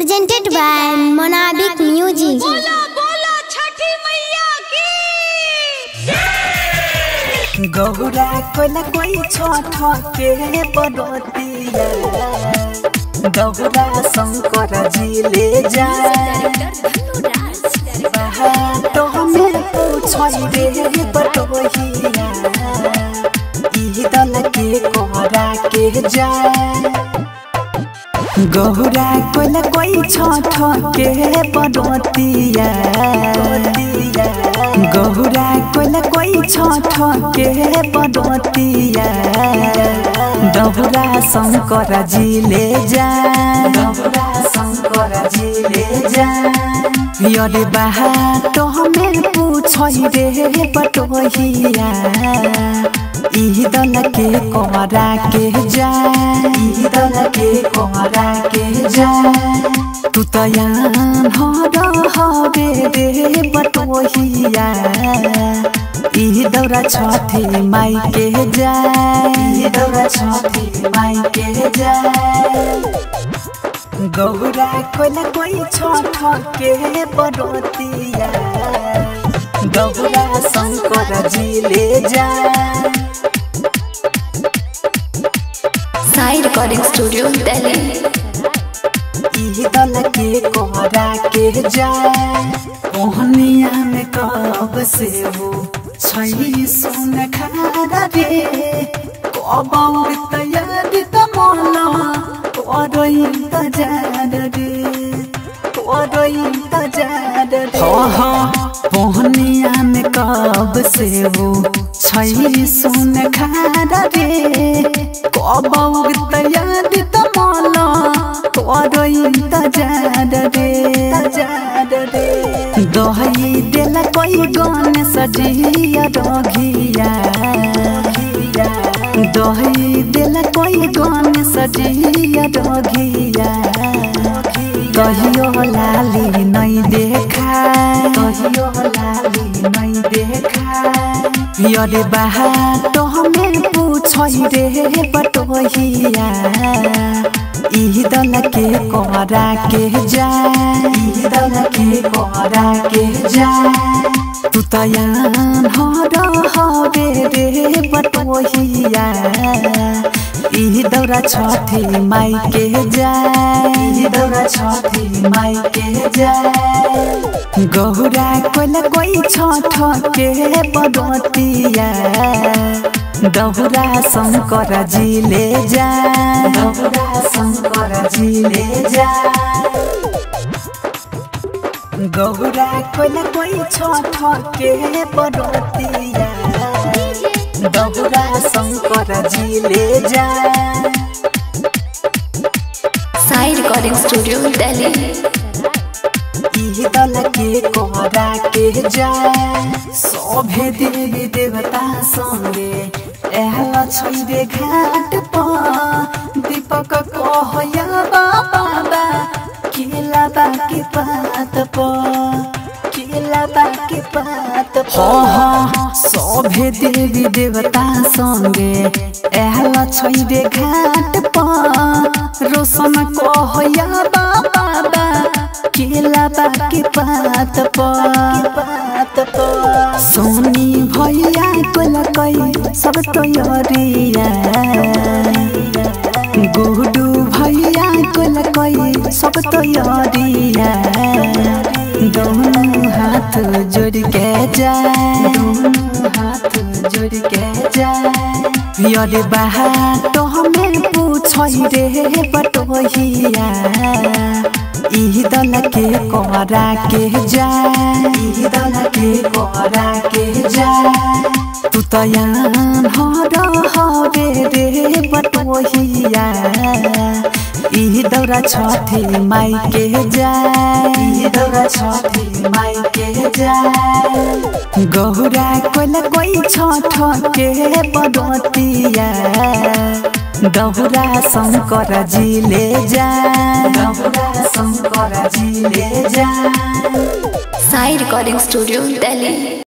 presented by Monabic Music. बोलो बोलो छठी मैया की। गौरा कोला कोई छोट के बड़ोतिया गौरा शंकर जी ले जा तो हमें पूछई रे बटोहिया ई दल के कोहरा के जा गहुरा कोन कोही छ ठके पडतिया गहुरा कोन कोही छ ठके पडतिया डहुरा शङ्करजीले जा। डहुरा ले जा। यरे बाहा तो हमेर पूछै रे पटोहिया ई दल के कोहरा के जा ई दल के कोहरा के जा तू तो यान हवे रे बटोहिया ई दौरा छठी माई के जा ई दौरा छठी माई के जा गौरा कोला कोई छोट के बड़ोतिया गौरा शंकर जी ले जा रिकॉर्डिंग स्टूडियो दिल्ली ई दल के कोहरा के जा मोहनिया में कब से वो छई सुन खारा रे कब तैयार त मोला तोरो इंतज़ार रे तोरो इंतज़ार रे मोहनिया में कब से वो छई सुन रे। कब त इंतज़ार रे। इंतज़ार रे कोई गन सजिया दोहई देला कोई गन सजिया रोगिया कहियो लाली नहीं देखा। कहियो लाली देखा। यरे बाहा तो हमें पूछई रे बटोहिया दल के कोहरा के जा। दल के कोहरा के जा। तू तो यान हर हवे रे बटोहिया ई दौरा छठी माई के जा। के गौरा कोला कोई छोट के बड़ोतिया दौरा शंकर जी ले जा शंकर जी ले जा गौरा कोला कोई छोट के बड़ोतिया दौरा शंकर जी ले जा स्टूडियो दिल्ली ई दल के कोहरा के जा शोभे देवी देवता संगे। एहला छैरे घाट पर दीपक कहया बाबा केला बाकी पात पर केला बाकी पात पर शोभे देवी देवता संगे एहला छैरे घाट पर। रोशन कहया बाबा केला बाकी पात पर। सोनी भैया कोला कई, सब तैयारिया गुडू भैया कोला कई, सब तैयारिया दोनों हाथ जोड़ के जा यरे बाहा तो हमें पूछई रे, बटोहिया। ई दल के कोहरा के जा, ई दल के कोहरा के जा। तू तो यान हर हवे रे, बटोहिया। ई दौरा छठी माई के जा, ई दौरा छठी माई के जा। गौरा कोला कोही छ ठके बदतिया। दहुरा शङ्करजीले जा जी ले जा साई रिकॉर्डिंग स्टुडियो दिल्ली।